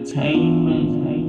entertainment.